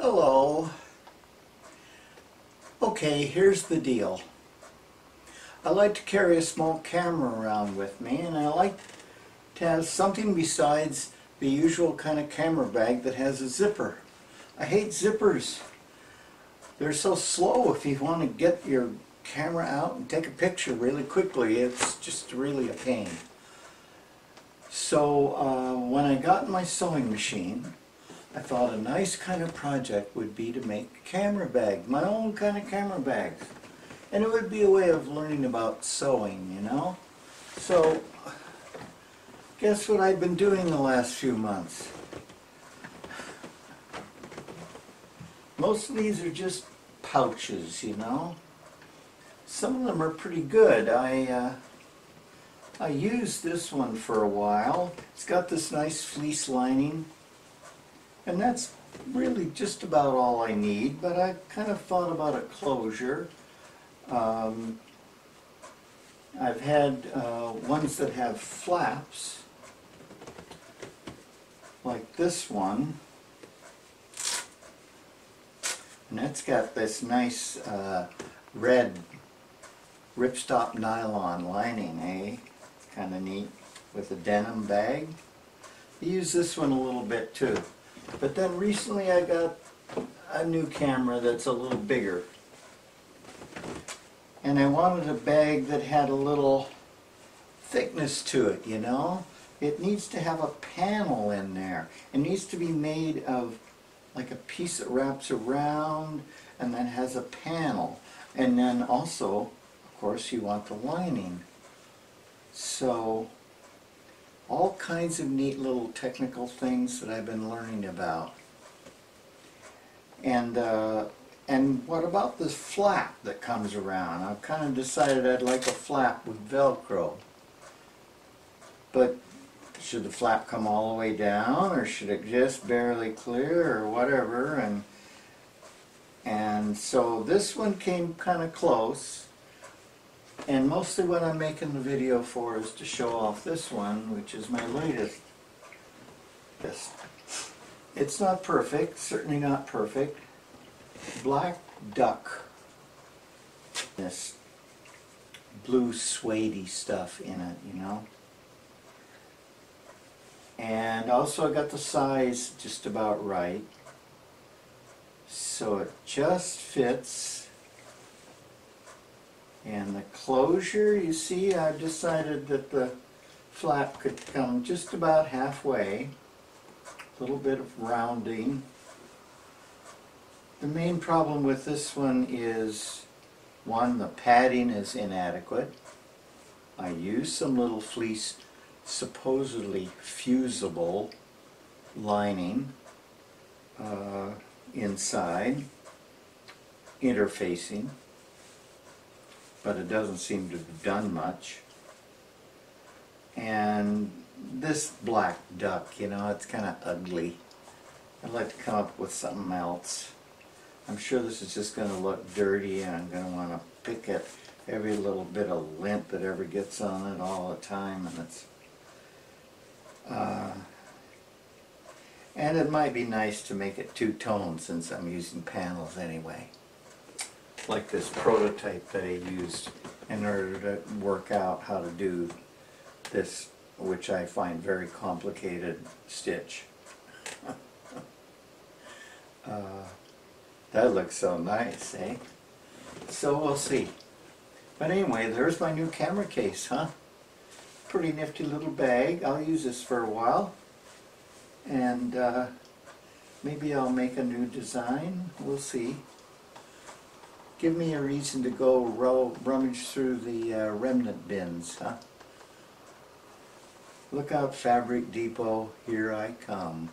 Hello. Okay, here's the deal. I like to carry a small camera around with me and I like to have something besides the usual kind of camera bag that has a zipper. I hate zippers. They're so slow if you want to get your camera out and take a picture really quickly. It's just really a pain. So uh, when I got my sewing machine, I thought a nice kind of project would be to make a camera bag, my own kind of camera bags. And it would be a way of learning about sewing, you know? So, guess what I've been doing the last few months? Most of these are just pouches, you know? Some of them are pretty good. I, uh, I used this one for a while. It's got this nice fleece lining. And that's really just about all I need, but I kind of thought about a closure. Um, I've had uh, ones that have flaps, like this one. And that's got this nice uh, red ripstop nylon lining, eh? Kind of neat with a denim bag. I use this one a little bit too. But then recently I got a new camera that's a little bigger. And I wanted a bag that had a little thickness to it, you know? It needs to have a panel in there. It needs to be made of like a piece that wraps around and then has a panel. And then also, of course, you want the lining. So all kinds of neat little technical things that I've been learning about. And uh, and what about this flap that comes around? I've kind of decided I'd like a flap with Velcro. But should the flap come all the way down or should it just barely clear or whatever? And and so this one came kind of close. And mostly what I'm making the video for is to show off this one, which is my latest. It's not perfect, certainly not perfect. Black duck. This blue suede stuff in it, you know. And also I got the size just about right. So it just fits and the closure, you see, I've decided that the flap could come just about halfway. A little bit of rounding. The main problem with this one is, one, the padding is inadequate. I used some little fleece, supposedly fusible lining uh, inside, interfacing but it doesn't seem to have done much. And this black duck, you know, it's kind of ugly. I'd like to come up with something else. I'm sure this is just going to look dirty and I'm going to want to pick at every little bit of lint that ever gets on it all the time and it's uh, and it might be nice to make it two-tone since I'm using panels anyway like this prototype that I used in order to work out how to do this, which I find very complicated stitch. uh, that looks so nice, eh? So we'll see. But anyway, there's my new camera case, huh? Pretty nifty little bag. I'll use this for a while. And uh, maybe I'll make a new design. We'll see give me a reason to go rummage through the uh, remnant bins, huh? Look out, Fabric Depot, here I come.